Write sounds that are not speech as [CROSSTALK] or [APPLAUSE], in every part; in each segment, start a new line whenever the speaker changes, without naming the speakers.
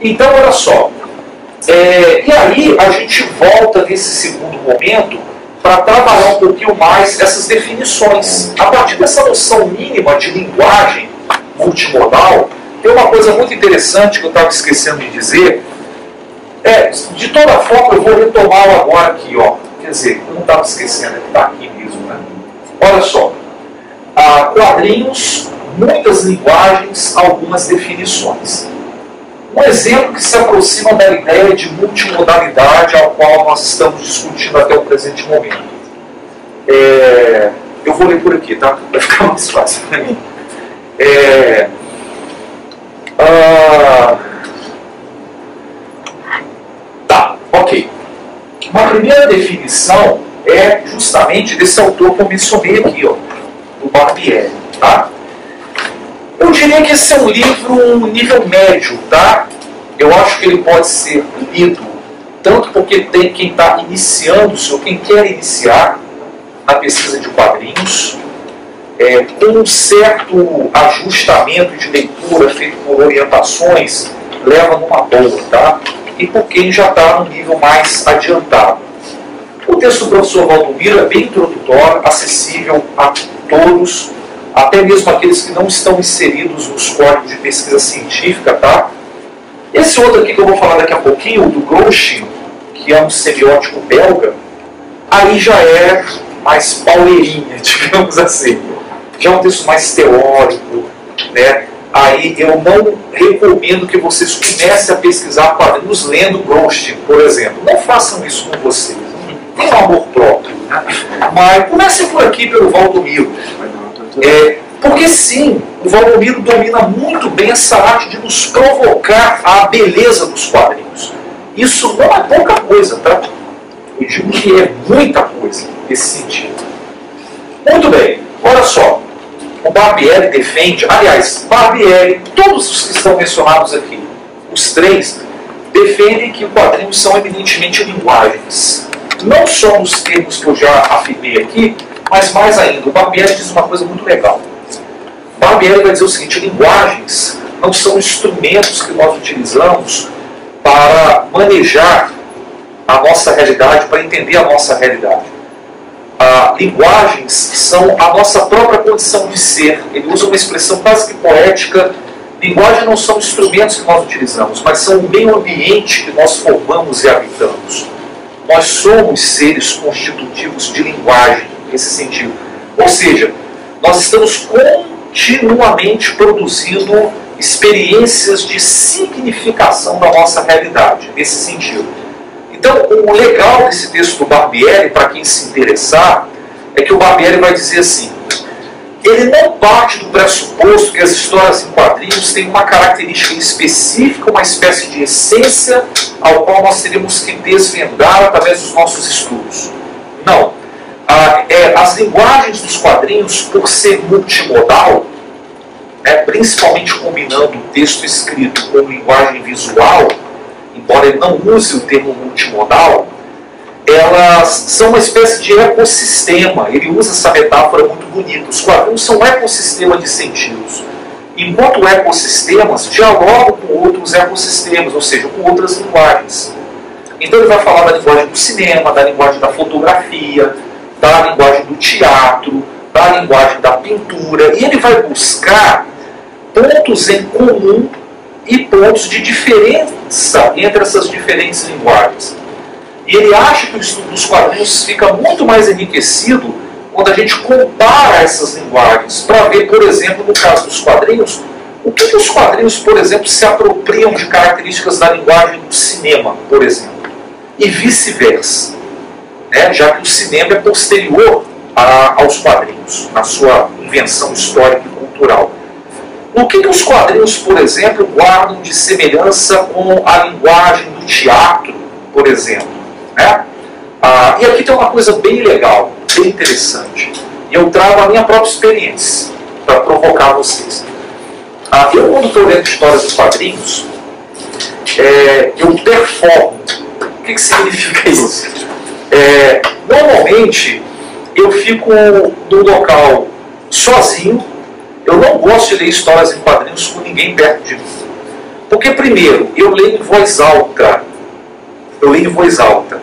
Então, olha só. É, e aí a gente volta nesse segundo momento para trabalhar um pouquinho mais essas definições. A partir dessa noção mínima de linguagem multimodal, tem uma coisa muito interessante que eu estava esquecendo de dizer. É, de toda forma, eu vou retomá-lo agora aqui, ó. Quer dizer, eu não estava esquecendo, é que está aqui mesmo, né? Olha só. Ah, quadrinhos, muitas linguagens, algumas definições. Um exemplo que se aproxima da ideia de multimodalidade ao qual nós estamos discutindo até o presente momento. É, eu vou ler por aqui, tá? Vai ficar mais fácil para mim. É, ah, tá, ok. Uma primeira definição é justamente desse autor que eu mencionei aqui, ó, do Barbieri, tá? Diria que esse é um livro nível médio, tá? Eu acho que ele pode ser lido tanto porque tem quem está iniciando, ou quem quer iniciar na pesquisa de quadrinhos, é, com um certo ajustamento de leitura feito por orientações, leva numa boa, tá? E por quem já está no nível mais adiantado. O texto do professor Valdomiro é bem introdutório, acessível a todos, até mesmo aqueles que não estão inseridos nos códigos de pesquisa científica, tá? Esse outro aqui que eu vou falar daqui a pouquinho, o do Grouchy, que é um semiótico belga, aí já é mais pauleirinha, [LAUGHS] digamos assim. Já é um texto mais teórico, né? Aí eu não recomendo que vocês comecem a pesquisar quadrinhos lendo Grouchy, por exemplo. Não façam isso com vocês. Tenham amor próprio. Né? Mas comecem por aqui pelo Valdomiro. É, porque sim, o Valdomiro domina muito bem essa arte de nos provocar a beleza dos quadrinhos. Isso não é pouca coisa, tá? Eu digo que é muita coisa nesse sentido. Muito bem, olha só. O Barbieri defende, aliás, Barbieri, todos os que estão mencionados aqui, os três, defendem que quadrinhos são eminentemente linguagens. Não só nos termos que eu já afirmei aqui, mas mais ainda, o Barbieri diz uma coisa muito legal. Barbieri vai dizer o seguinte: linguagens não são instrumentos que nós utilizamos para manejar a nossa realidade, para entender a nossa realidade. Ah, linguagens são a nossa própria condição de ser. Ele usa uma expressão quase que poética. Linguagem não são instrumentos que nós utilizamos, mas são o meio ambiente que nós formamos e habitamos. Nós somos seres constitutivos de linguagem, nesse sentido. Ou seja, nós estamos continuamente produzindo experiências de significação da nossa realidade, nesse sentido. Então, o legal desse texto do Barbieri, para quem se interessar, é que o Barbieri vai dizer assim: ele não parte do pressuposto que as histórias em quadrinhos têm uma característica específica, uma espécie de essência, ao qual nós teremos que desvendar através dos nossos estudos. Não ah, é, as linguagens dos quadrinhos, por ser multimodal, é, principalmente combinando o texto escrito com linguagem visual, embora ele não use o termo multimodal, elas são uma espécie de ecossistema. Ele usa essa metáfora muito bonita. Os quadrinhos são um ecossistema de sentidos. Enquanto ecossistemas dialogam com outros ecossistemas, ou seja, com outras linguagens. Então ele vai falar da linguagem do cinema, da linguagem da fotografia, da linguagem do teatro, da linguagem da pintura, e ele vai buscar pontos em comum e pontos de diferença entre essas diferentes linguagens. E ele acha que o estudo dos quadrinhos fica muito mais enriquecido quando a gente compara essas linguagens, para ver, por exemplo, no caso dos quadrinhos, o que, que os quadrinhos, por exemplo, se apropriam de características da linguagem do cinema, por exemplo, e vice-versa né, já que o cinema é posterior a, aos quadrinhos, na sua invenção histórica e cultural. O que, que os quadrinhos, por exemplo, guardam de semelhança com a linguagem do teatro, por exemplo? Né? Ah, e aqui tem uma coisa bem legal, bem interessante. E eu trago a minha própria experiência para provocar vocês. Ah, eu, quando estou lendo histórias de quadrinhos, é, eu performo. O que, que significa isso? É, normalmente eu fico num local sozinho, eu não gosto de ler histórias em quadrinhos com ninguém perto de mim. Porque, primeiro, eu leio em voz alta. Eu leio em voz alta.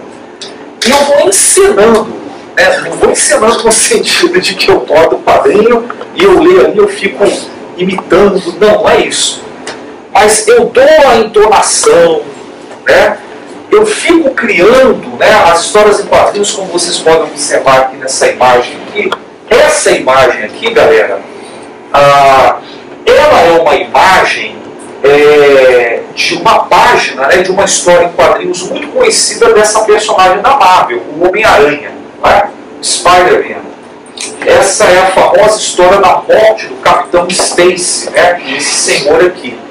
E eu vou ensinando. Né? Não vou ensinando no [LAUGHS] sentido de que eu boto o padrinho e eu leio ali, eu fico imitando. Não, não é isso. Mas eu dou a entonação, né? Eu fico criando né, as histórias em quadrinhos, como vocês podem observar aqui nessa imagem aqui. Essa imagem aqui, galera, ah, ela é uma imagem é, de uma página, né, de uma história em quadrinhos muito conhecida dessa personagem da Marvel, o Homem-Aranha, né, Spider-Man. Essa é a famosa história da morte do Capitão Stacy, né, esse senhor aqui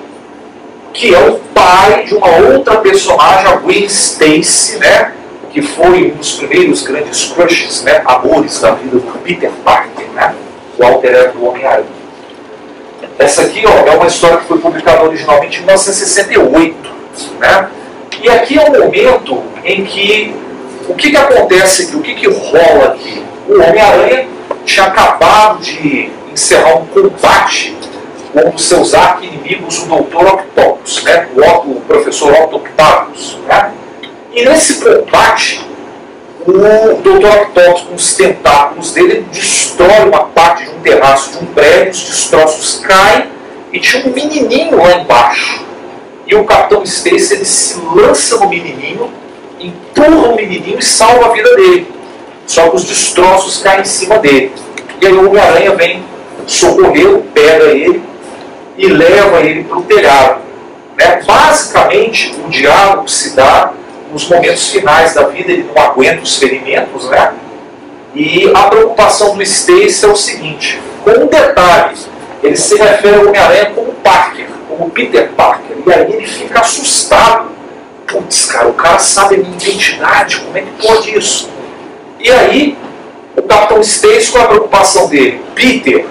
que é o pai de uma outra personagem, a Gwen Stacy, né? que foi um dos primeiros grandes crushes, né? amores da vida do Peter Parker, né? o alter ego do Homem-Aranha. Essa aqui ó, é uma história que foi publicada originalmente em 1968. Né? E aqui é o um momento em que o que, que acontece aqui, o que, que rola aqui? O Homem-Aranha tinha acabado de encerrar um combate dos seus arqui-inimigos, o Dr. Octopus, né? o, o professor Otto Octavius. Né? E nesse combate, o Dr. Octopus, com os tentáculos dele, destrói uma parte de um terraço de um prédio, os destroços caem e tinha um menininho lá embaixo. E o Capitão Stacy ele se lança no menininho, empurra o menininho e salva a vida dele. Só que os destroços caem em cima dele. E aí o Homem-Aranha vem socorrê-lo, pega ele e leva ele para o telhado. Né? Basicamente, o diálogo se dá nos momentos finais da vida, ele não aguenta os ferimentos, né? E a preocupação do Stacy é o seguinte, com um detalhe, ele se refere ao Homem-Aranha como Parker, como Peter Parker, e aí ele fica assustado. Putz, cara, o cara sabe a minha identidade, como é que pode isso? E aí, o Capitão Stacy, qual é a preocupação dele? Peter,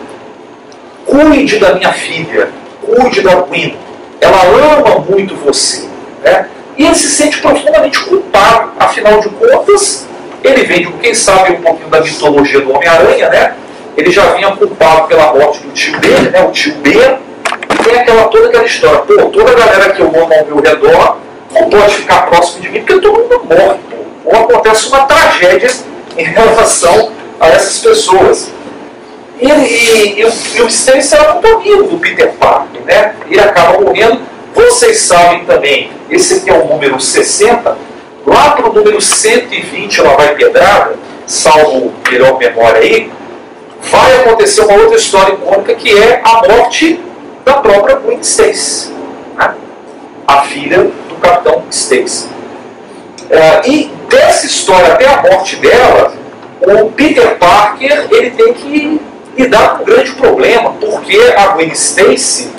cuide da minha filha, cuide da Gwen. Ela ama muito você. Né? E ele se sente profundamente culpado. Afinal de contas, ele vem de, quem sabe, um pouquinho da mitologia do Homem-Aranha, né? Ele já vinha culpado pela morte do tio dele, né? O tio B. E tem aquela, toda aquela história. Pô, toda a galera que eu amo ao meu redor não pode ficar próximo de mim, porque todo mundo morre. Pô. Ou acontece uma tragédia em relação a essas pessoas. E, e, e, o, e o Stannis era muito amigo do Peter Parker, né? Ele acaba morrendo. Vocês sabem também, esse aqui é o número 60, lá para o número 120 ela vai pedrada, salvo melhor memória aí, vai acontecer uma outra história icônica que é a morte da própria Gwen Stacy, né? a filha do Capitão Stacy. Uh, e dessa história até a morte dela, o Peter Parker ele tem que e dá um grande problema, porque a Gwen Stacy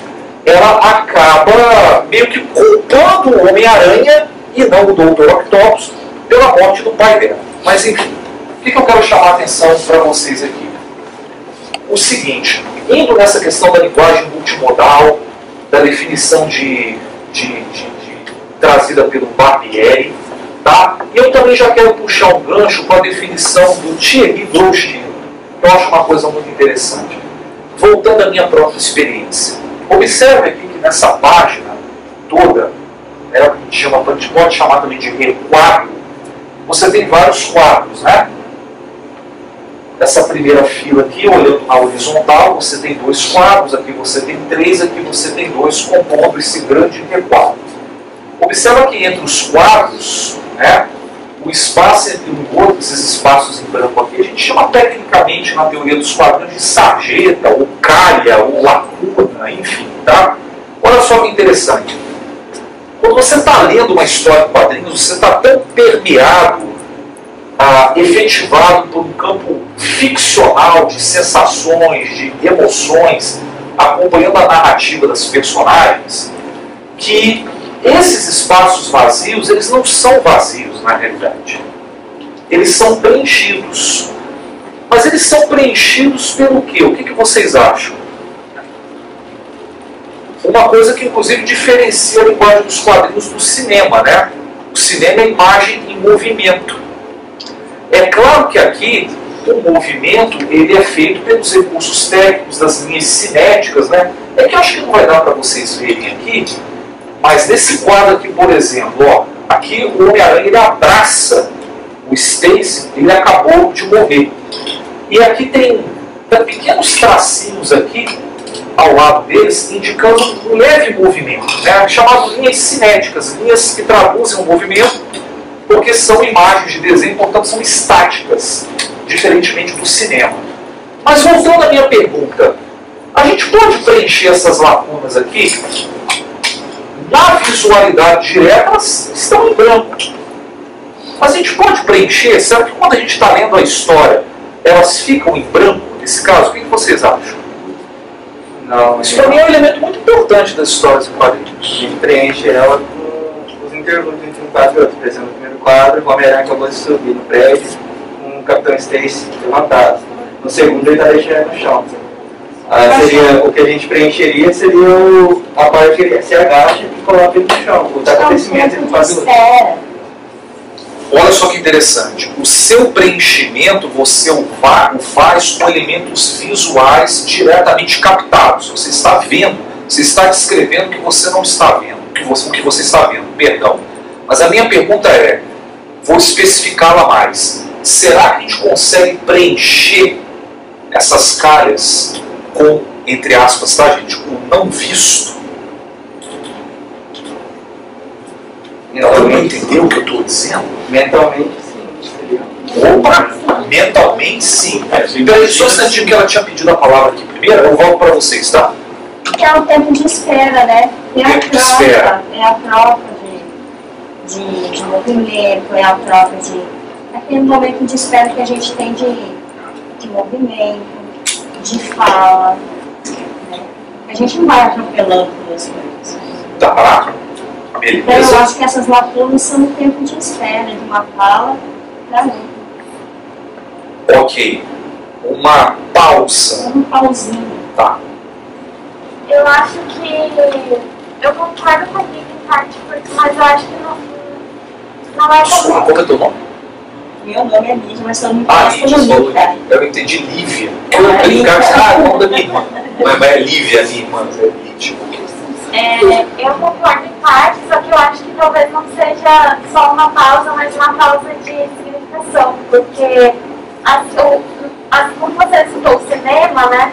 ela acaba meio que culpando o Homem-Aranha e não o Dr. Octopus pela morte do pai dela. Mas enfim, o que, que eu quero chamar a atenção para vocês aqui? O seguinte, indo nessa questão da linguagem multimodal, da definição de, de, de, de trazida pelo Barbieri, tá? E eu também já quero puxar um gancho com a definição do Thierry Grouchy, eu acho uma coisa muito interessante. Voltando à minha própria experiência. Observe aqui que nessa página toda, né, a, gente chama, a pode chamar também de requadro, você tem vários quadros, né? Essa primeira fila aqui, olhando na horizontal, você tem dois quadros, aqui você tem três, aqui você tem dois, compondo esse grande requadro. Observa que entre os quadros, né, o espaço entre um outro, esses espaços em branco aqui, a gente chama tecnicamente na teoria dos quadrinhos de sarjeta, ou calha, ou lacuna, enfim, tá? Olha só que interessante. Quando você está lendo uma história de quadrinhos, você está tão permeado, ah, efetivado por um campo ficcional de sensações, de emoções, acompanhando a narrativa das personagens, que esses espaços vazios, eles não são vazios na realidade. Eles são preenchidos. Mas eles são preenchidos pelo quê? O que, que vocês acham? Uma coisa que inclusive diferencia a linguagem dos quadrinhos do cinema, né? O cinema é imagem em movimento. É claro que aqui o movimento ele é feito pelos recursos técnicos das linhas cinéticas, né? É que eu acho que não vai dar para vocês verem aqui, Mas nesse quadro aqui, por exemplo, ó, aqui o Homem-Aranha abraça o Stacy, ele acabou de morrer. E aqui tem, tem pequenos tracinhos aqui ao lado deles, indicando um leve movimento, né, chamado linhas cinéticas, linhas que traduzem o movimento, porque são imagens de desenho, portanto são estáticas, diferentemente do cinema. Mas voltando à minha pergunta, a gente pode preencher essas lacunas aqui? Na visualidade direta, elas estão em branco. Mas a gente pode preencher? Será que quando a gente está lendo a história, elas ficam em branco nesse caso? O que vocês acham?
Não,
Isso para mim é um elemento muito importante das histórias em quadrinhos.
A gente preenche ela com os interlúdios entre um quadro e outro. Por exemplo, no primeiro quadro, o Homem-Aranha acabou de subir no prédio com o Capitão Stacy levantado. No segundo, ele está deixando no chão. Ah, seria, o que a gente preencheria seria o, a parte que ele se agacha e coloca ele no chão. O acontecimento entre um quadro e outro.
Espera.
Olha só que interessante. O seu preenchimento você o fa- o faz com elementos visuais diretamente captados. Você está vendo, você está descrevendo o que você não está vendo, o que você, o que você está vendo, perdão. Mas a minha pergunta é, vou especificá-la mais. Será que a gente consegue preencher essas calhas com, entre aspas, tá gente, com o não visto? Ela não entendeu o que eu estou dizendo?
Mentalmente, sim.
Opa, mentalmente sim. Peraí, só um instantinho que ela tinha pedido a palavra aqui primeiro, eu volto para vocês, tá?
Que é o tempo de espera, né? É a
Tempo de espera.
troca, é a troca de, de, de movimento, é a troca de. aquele momento de espera que a gente tem de, de movimento, de fala. Né? A gente não vai atropelando as coisas.
Tá.
Então eu
Beleza.
acho que essas lacunas são o tempo de espera de uma fala para outra.
Ok. Uma pausa.
Um pauzinho.
Tá.
Eu acho que. Eu concordo com a Vicky em parte, porque- mas eu acho que não, não é como.
qual é teu nome?
Meu nome é Lídia, mas todo mundo
Ah, Lídia,
como. Lívia.
Eu entendi Lívia. Eu ia brincar, ah, é o nome da minha irmã. Mas mas é Lívia, minha irmã, é.
É, eu concordo em parte, só que eu acho que talvez não seja só uma pausa, mas uma pausa de significação, porque as, o, as, como você citou o cinema, né?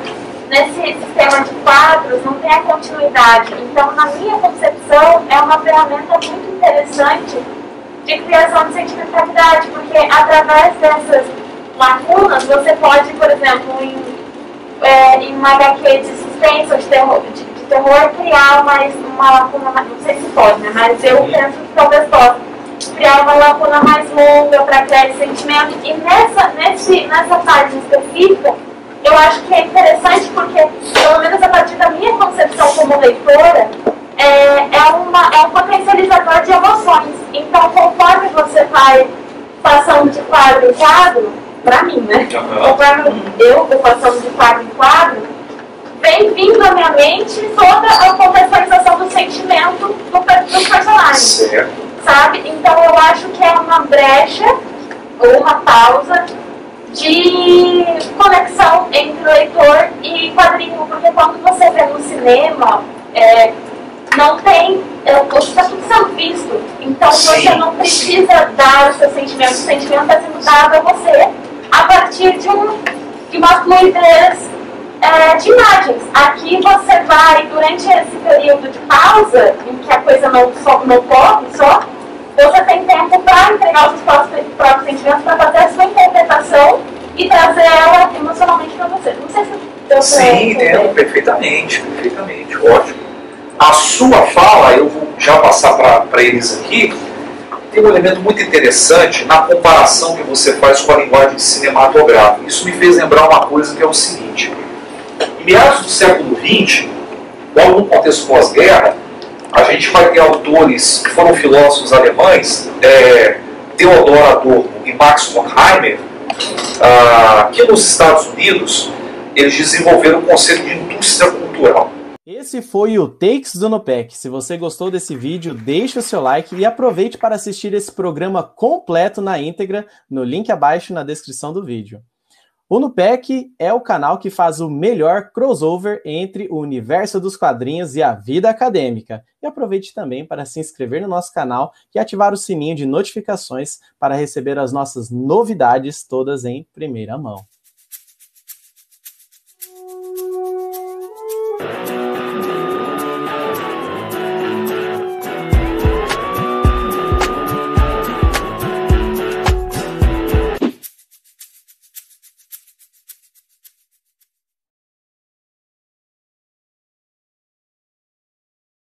Nesse sistema de quadros não tem a continuidade. Então, na minha concepção, é uma ferramenta muito interessante de criação de sentimentalidade, porque através dessas lacunas você pode, por exemplo, em, é, em uma HQ de suspense ou de terror, de, de terror criar mais uma lacuna, não sei se pode, né? Mas eu penso que talvez possa criar uma lacuna mais longa para criar esse sentimento. E nessa, nesse, nessa página específica, eu acho que é interessante porque, pelo menos a partir da minha concepção como leitora, é, é, uma, é um potencializador de emoções. Então, conforme você vai passando de quadro em quadro, pra mim, né? Conforme eu vou passando de quadro em quadro, vem vindo à minha mente toda a contextualização do sentimento do, per- dos personagens
Certo.
sabe? Então eu acho que é uma brecha ou uma pausa de conexão entre leitor e quadrinho, porque quando você vê no cinema, é, não tem, é, está tudo sendo visto, então
Sim,
você não precisa dar o seu sentimento, o sentimento está sendo dado a você a partir de, um, de uma fluidez é, de imagens. Aqui você vai, durante esse período de pausa, em que a coisa não, só, não corre só, você tem tempo para entregar os seus próprios, próprios sentimentos, para fazer a sua interpretação e trazer ela emocionalmente para você. Não sei se pra
Sim, entendo perfeitamente, perfeitamente, ótimo. A sua fala, eu vou já passar para eles aqui, tem um elemento muito interessante na comparação que você faz com a linguagem cinematográfica. Isso me fez lembrar uma coisa que é o seguinte. Em meados do século XX, logo no contexto pós-guerra, a gente vai ter autores que foram filósofos alemães, é, Theodor Adorno e Max Horkheimer, ah, que nos Estados Unidos eles desenvolveram o conceito de indústria cultural.
Esse foi o Takes do Nopec. Se você gostou desse vídeo, deixe o seu like e aproveite para assistir esse programa completo na íntegra no link abaixo na descrição do vídeo. O Nupec é o canal que faz o melhor crossover entre o universo dos quadrinhos e a vida acadêmica. E aproveite também para se inscrever no nosso canal e ativar o sininho de notificações para receber as nossas novidades todas em primeira mão.